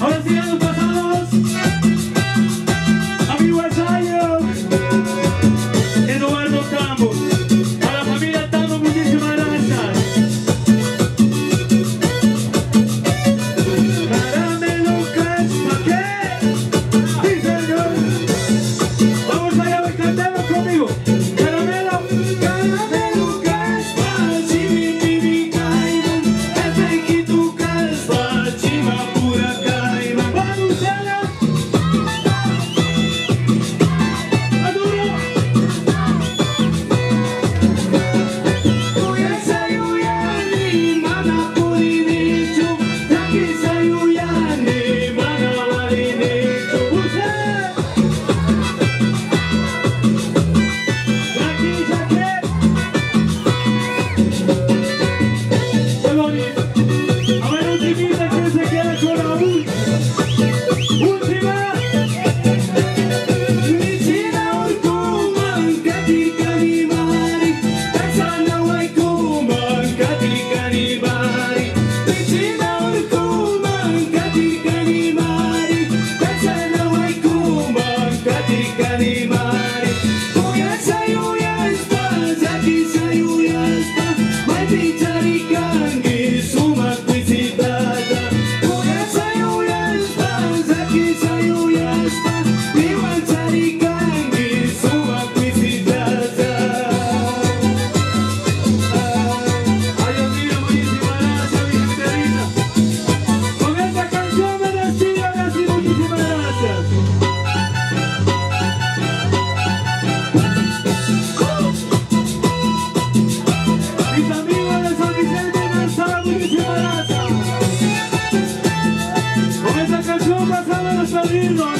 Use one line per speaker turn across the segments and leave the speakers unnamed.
선생 salirnos.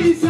Jesus.